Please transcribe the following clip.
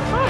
Woo!